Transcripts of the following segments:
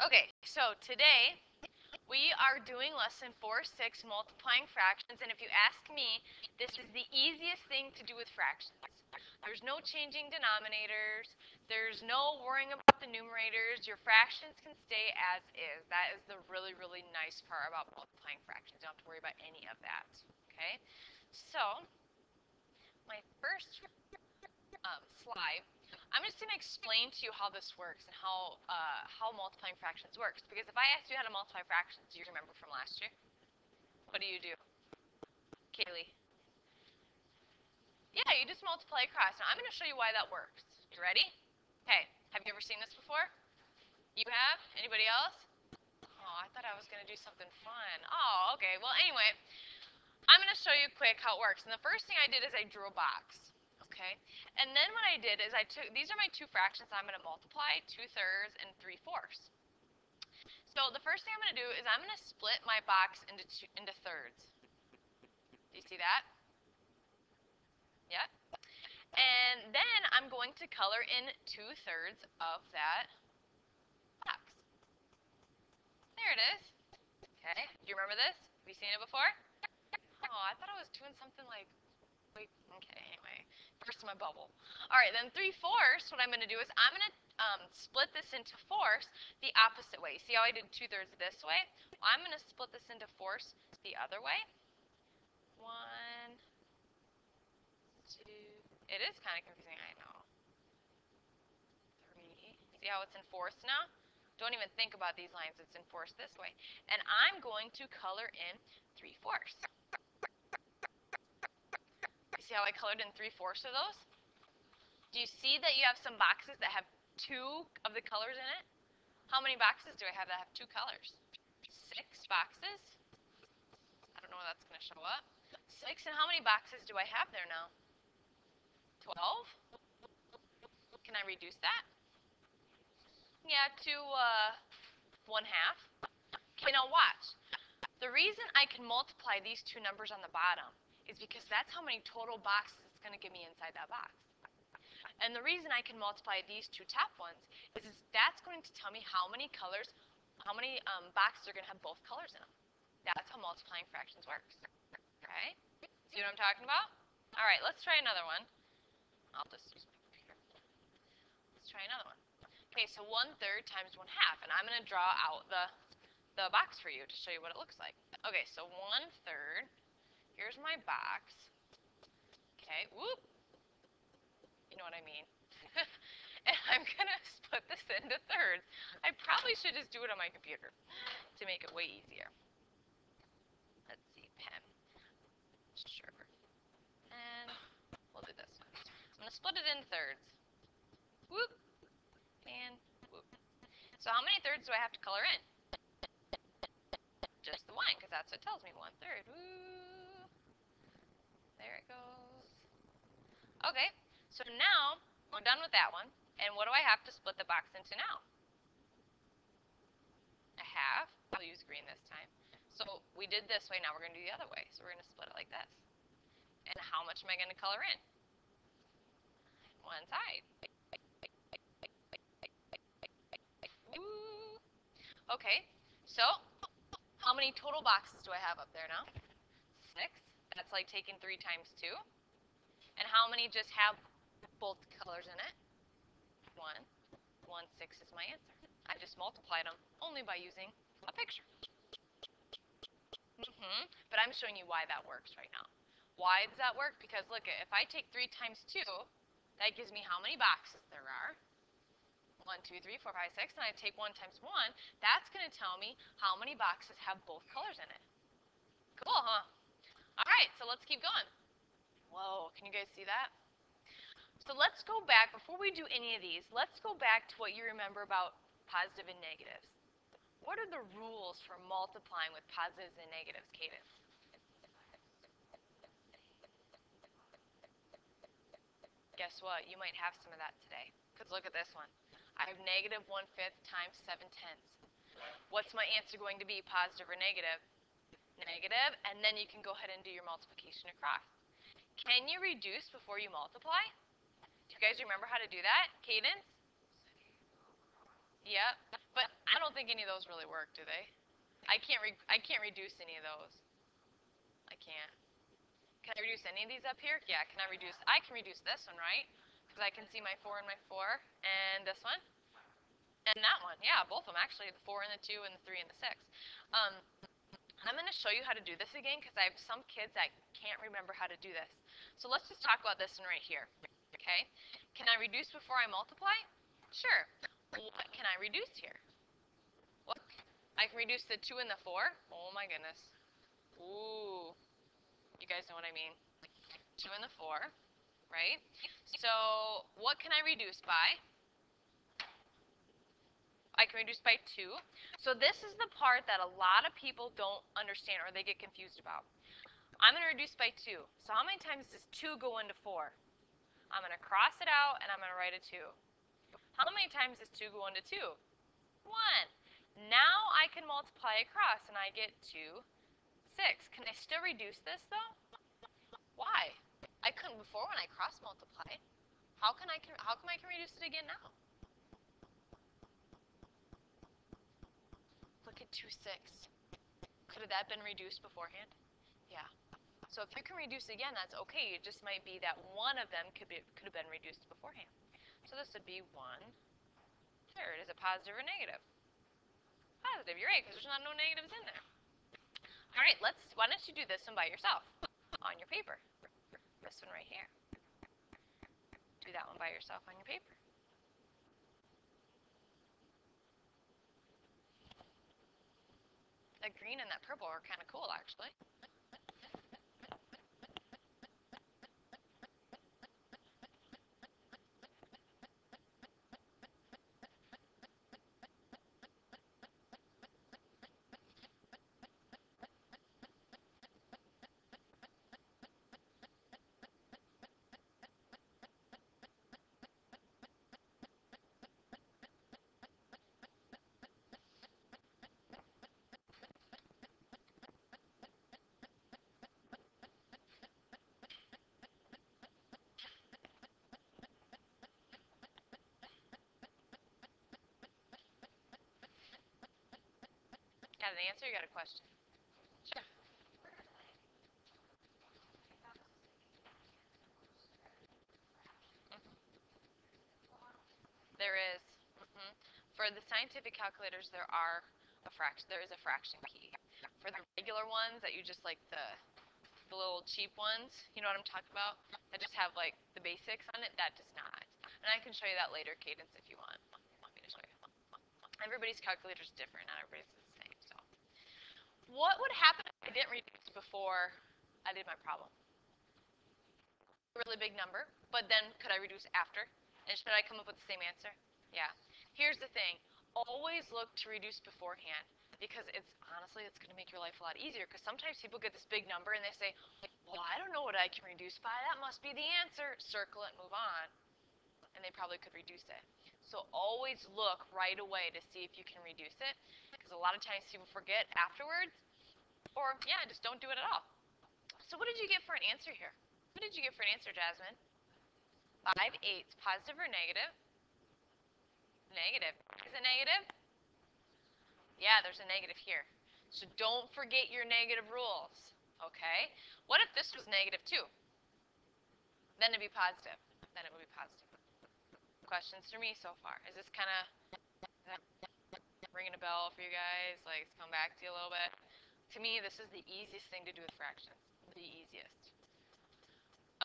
Okay, so today we are doing lesson 4-6, multiplying fractions, and if you ask me, this is the easiest thing to do with fractions. There's no changing denominators, there's no worrying about the numerators, your fractions can stay as is. That is the really, really nice part about multiplying fractions. You don't have to worry about any of that, okay? So, my first um, slide I'm just going to explain to you how this works and how uh, how multiplying fractions works. Because if I asked you how to multiply fractions, do you remember from last year? What do you do? Kaylee? Yeah, you just multiply across. Now, I'm going to show you why that works. You ready? Okay, have you ever seen this before? You have? Anybody else? Oh, I thought I was going to do something fun. Oh, okay. Well, anyway, I'm going to show you quick how it works. And the first thing I did is I drew a box okay? And then what I did is I took, these are my two fractions I'm going to multiply, 2 thirds and 3 fourths. So the first thing I'm going to do is I'm going to split my box into, two, into thirds. Do you see that? Yeah? And then I'm going to color in 2 thirds of that box. There it is. Okay, do you remember this? Have you seen it before? Oh, I thought I was doing something like, wait, okay, burst my bubble. All right, then 3 fourths, what I'm going to do is I'm going to um, split this into fourths the opposite way. See how I did 2 thirds this way? I'm going to split this into fourths the other way. One, two, it is kind of confusing, I know. Three, see how it's in fourths now? Don't even think about these lines, it's in fourths this way. And I'm going to color in 3 fourths see how I colored in 3 fourths of those? Do you see that you have some boxes that have two of the colors in it? How many boxes do I have that have two colors? Six boxes. I don't know when that's going to show up. Six, and how many boxes do I have there now? Twelve? Can I reduce that? Yeah, to uh, one half. Okay, now watch. The reason I can multiply these two numbers on the bottom is because that's how many total boxes it's going to give me inside that box. And the reason I can multiply these two top ones is, is that's going to tell me how many colors, how many um, boxes are going to have both colors in them. That's how multiplying fractions works. Okay? See what I'm talking about? All right, let's try another one. I'll just use my computer. Let's try another one. Okay, so one third times one half, and I'm going to draw out the the box for you to show you what it looks like. Okay, so one third Here's my box. Okay, whoop. You know what I mean. and I'm to split this into thirds. I probably should just do it on my computer to make it way easier. Let's see, pen. Sure. And we'll do this. I'm to split it in thirds. Whoop. And whoop. So how many thirds do I have to color in? Just the one, because that's what tells me one third. Woo. There it goes. Okay, so now we're done with that one. And what do I have to split the box into now? A half. I'll use green this time. So we did this way, now we're going to do the other way. So we're going to split it like this. And how much am I going to color in? One side. Ooh. Okay, so how many total boxes do I have up there now? Six. That's like taking 3 times 2. And how many just have both colors in it? 1. 1, 6 is my answer. I just multiplied them only by using a picture. Mm -hmm. But I'm showing you why that works right now. Why does that work? Because look, if I take 3 times 2, that gives me how many boxes there are. 1, 2, 3, 4, 5, 6, and I take 1 times 1, that's going to tell me how many boxes have both colors in it. Cool, huh? All right, so let's keep going. Whoa, can you guys see that? So let's go back, before we do any of these, let's go back to what you remember about positive and negatives. What are the rules for multiplying with positives and negatives, Cadence? Guess what? You might have some of that today. Because look at this one. I have negative 1 fifth times 7 tenths. What's my answer going to be, positive or negative? Negative, and then you can go ahead and do your multiplication across. Can you reduce before you multiply? Do you guys remember how to do that? Cadence? Yep. But I don't think any of those really work, do they? I can't I can't reduce any of those. I can't. Can I reduce any of these up here? Yeah, can I reduce? I can reduce this one, right? Because I can see my 4 and my 4, and this one, and that one. Yeah, both of them, actually, the 4 and the 2 and the 3 and the 6. Um, I'm going to show you how to do this again because I have some kids that can't remember how to do this. So let's just talk about this one right here. Okay? Can I reduce before I multiply? Sure. What can I reduce here? What? I can reduce the 2 and the 4. Oh my goodness. Ooh. You guys know what I mean. 2 and the 4, right? So what can I reduce by? I can reduce by 2. So this is the part that a lot of people don't understand or they get confused about. I'm going to reduce by 2. So how many times does 2 go into 4? I'm going to cross it out and I'm going to write a 2. How many times does 2 go into 2? 1. Now I can multiply across and I get 2 6. Can I still reduce this, though? Why? I couldn't before when I cross multiplied. How can I how come I can reduce it again now? Look at 2, 6. Could have that been reduced beforehand? Yeah. So if you can reduce again, that's okay. It just might be that one of them could, be, could have been reduced beforehand. So this would be 1 third. Is it positive or negative? Positive, you're right, because there's not no negatives in there. All right, let's, why don't you do this one by yourself on your paper? This one right here. Do that one by yourself on your paper. That green and that purple are kind of cool, actually. Got an answer? You got a question? Sure. There is. Mm-hmm. For the scientific calculators, there are a fraction. There is a fraction key. For the regular ones that you just like the the little cheap ones, you know what I'm talking about? That just have like the basics on it. That does not. And I can show you that later, Cadence, if you want. want me to show you. Everybody's calculator is different. Not everybody's what would happen if I didn't reduce before I did my problem? A really big number, but then could I reduce after? And should I come up with the same answer? Yeah. Here's the thing. Always look to reduce beforehand because it's honestly it's going to make your life a lot easier because sometimes people get this big number and they say, "Well, I don't know what I can reduce by. That must be the answer." Circle it, move on. And they probably could reduce it. So always look right away to see if you can reduce it because a lot of times people forget afterwards or, yeah, just don't do it at all. So what did you get for an answer here? What did you get for an answer, Jasmine? 5 eighths, positive or negative? Negative. Is it negative? Yeah, there's a negative here. So don't forget your negative rules, okay? What if this was negative 2? Then it'd be positive. Then it would be positive questions for me so far? Is this kind of ringing a bell for you guys? Like, it's come back to you a little bit? To me, this is the easiest thing to do with fractions. The easiest.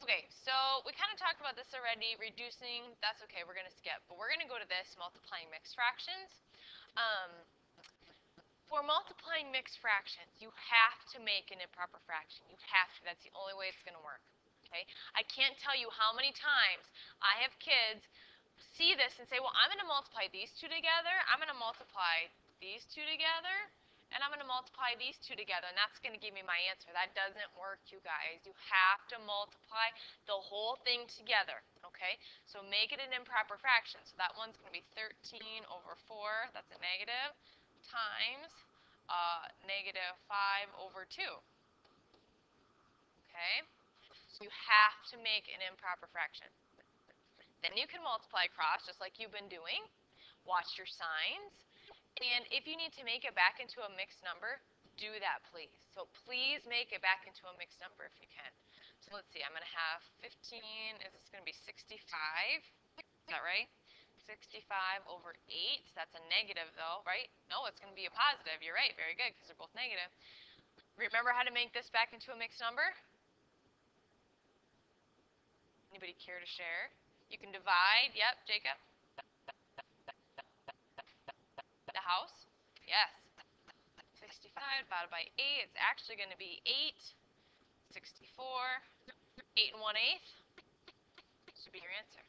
Okay, so we kind of talked about this already. Reducing, that's okay, we're going to skip. But we're going to go to this, multiplying mixed fractions. Um, for multiplying mixed fractions, you have to make an improper fraction. You have to. That's the only way it's going to work. Okay? I can't tell you how many times I have kids see this and say, well, I'm going to multiply these two together, I'm going to multiply these two together, and I'm going to multiply these two together, and that's going to give me my answer. That doesn't work, you guys. You have to multiply the whole thing together, okay? So make it an improper fraction. So that one's going to be 13 over 4, that's a negative, times uh, negative 5 over 2. Okay? So you have to make an improper fraction. Then you can multiply across just like you've been doing. Watch your signs. And if you need to make it back into a mixed number, do that, please. So please make it back into a mixed number if you can. So let's see, I'm going to have 15, is this going to be 65? Is that right? 65 over 8, that's a negative though, right? No, it's going to be a positive. You're right, very good, because they're both negative. Remember how to make this back into a mixed number? Anybody care to share? You can divide, yep, Jacob. The house, yes. 65 divided by 8, it's actually going to be 8, 64, 8 and 1 eighth. Should be your answer.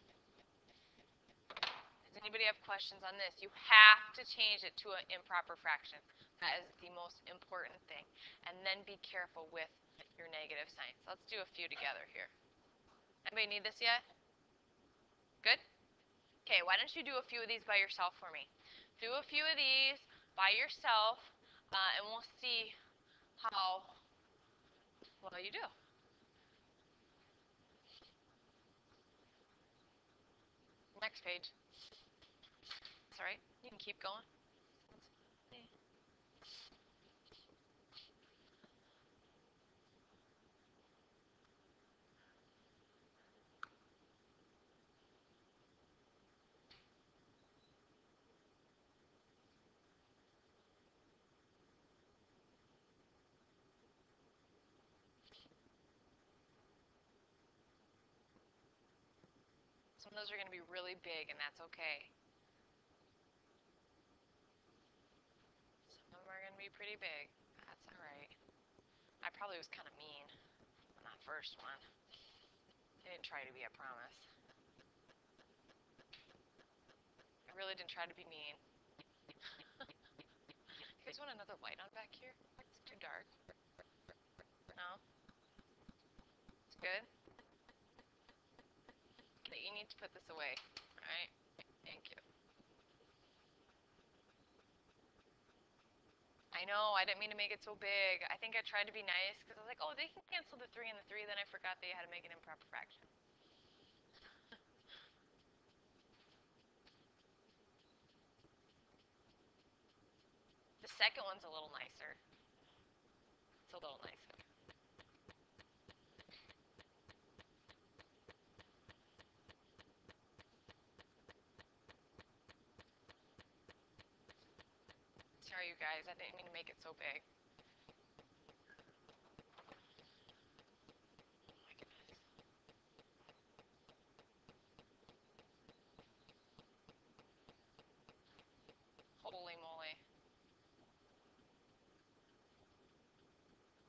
Does anybody have questions on this? You have to change it to an improper fraction. That is the most important thing. And then be careful with your negative signs. Let's do a few together here. Anybody need this yet? Good? Okay, why don't you do a few of these by yourself for me? Do a few of these by yourself, uh, and we'll see how well you do. Next page. That's all right. You can keep going. Some of those are going to be really big, and that's okay. Some of them are going to be pretty big. That's all right. I probably was kind of mean on that first one. I didn't try to be, I promise. I really didn't try to be mean. you guys want another light on back here? It's too dark. No? It's good? Need to put this away. Alright? Thank you. I know, I didn't mean to make it so big. I think I tried to be nice because I was like, oh, they can cancel the 3 and the 3. Then I forgot they had to make an improper fraction. the second one's a little nicer. It's a little nicer. Sorry, you guys. I didn't mean to make it so big. Holy moly.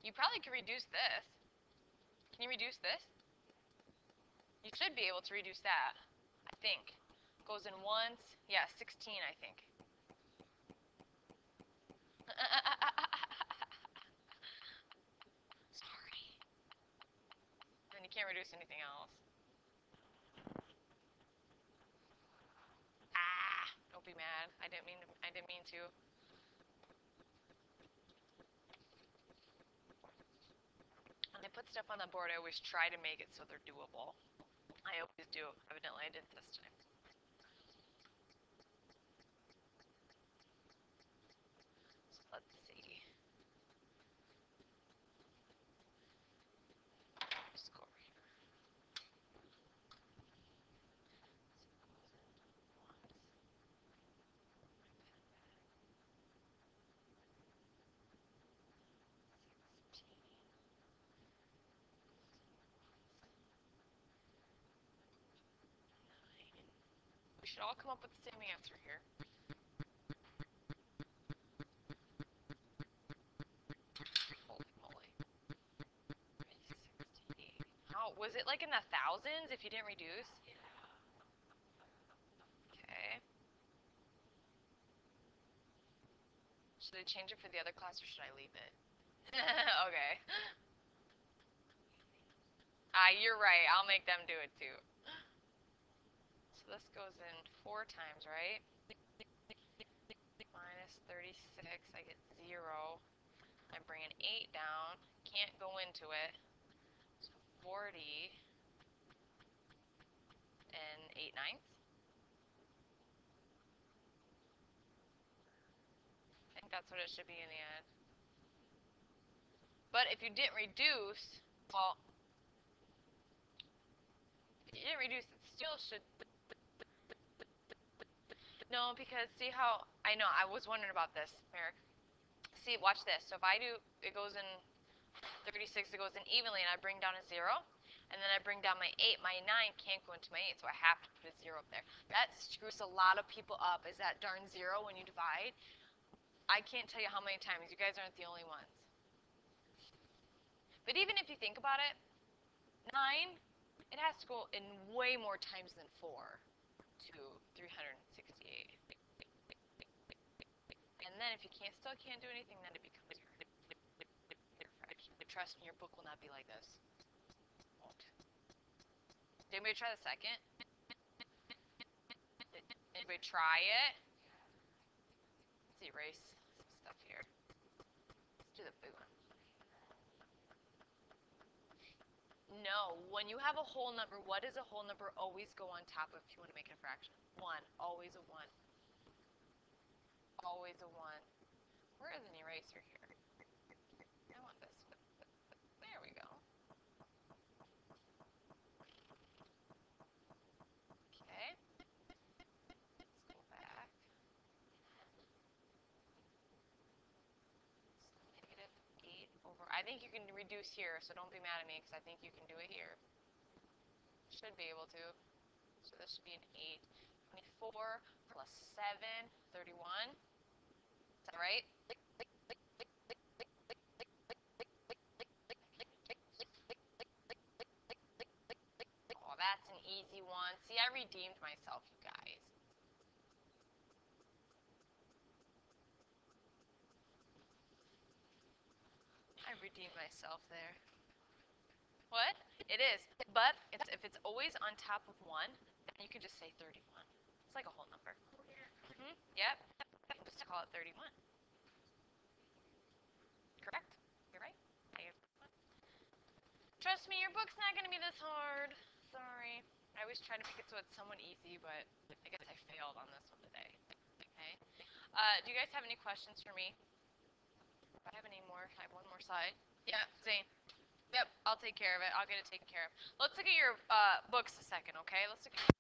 You probably could reduce this. Can you reduce this? You should be able to reduce that, I think. Goes in once. Yeah, 16, I think. Sorry. And you can't reduce anything else. Ah! Don't be mad. I didn't mean to, I didn't mean to. When I put stuff on the board, I always try to make it so they're doable. I always do. Evidently, I did this time. We should all come up with the same answer here. Moly. Was it like in the thousands if you didn't reduce? Okay. Should I change it for the other class or should I leave it? okay. Ah, you're right. I'll make them do it too this goes in four times, right? Minus 36, I get zero. I bring an eight down, can't go into it. So 40 and eight ninths. I think that's what it should be in the end. But if you didn't reduce, well, if you didn't reduce, it still should. No, because see how I know I was wondering about this, Merrick. See, watch this. So if I do, it goes in 36. It goes in evenly, and I bring down a zero, and then I bring down my eight. My nine can't go into my eight, so I have to put a zero up there. That screws a lot of people up. Is that darn zero when you divide? I can't tell you how many times. You guys aren't the only ones. But even if you think about it, 9, it has to go in way more times than 4 to And then if you can't still can't do anything, then it becomes. Trust me, your book will not be like this. Won't. Did anybody try the second? Did anybody try it? Let's erase some stuff here. Let's do the big one. No, when you have a whole number, what does a whole number always go on top of if you want to make it a fraction? 1. Always a 1. Always a 1. Where is an eraser here? I want this. There we go. Okay. Let's go back. Negative 8 over. I think you can reduce here, so don't be mad at me because I think you can do it here. Should be able to. So this should be an 8. 24 plus 7, 31. That right? Oh, that's an easy one. See, I redeemed myself, you guys. I redeemed myself there. What? It is. But it's, if it's always on top of 1, then you can just say 31. It's like a whole number. Mm-hmm. Yep. You can just call it 31. Correct? You're right. I- Trust me, your book's not going to be this hard. Sorry. I always try to make it so it's somewhat easy, but I guess I failed on this one today. Okay. Uh, do you guys have any questions for me? Do I have any more? I have one more slide. Yeah, Zane. Yep, I'll take care of it. I'll get it taken care of. Let's look at your uh, books a second, okay? Let's look at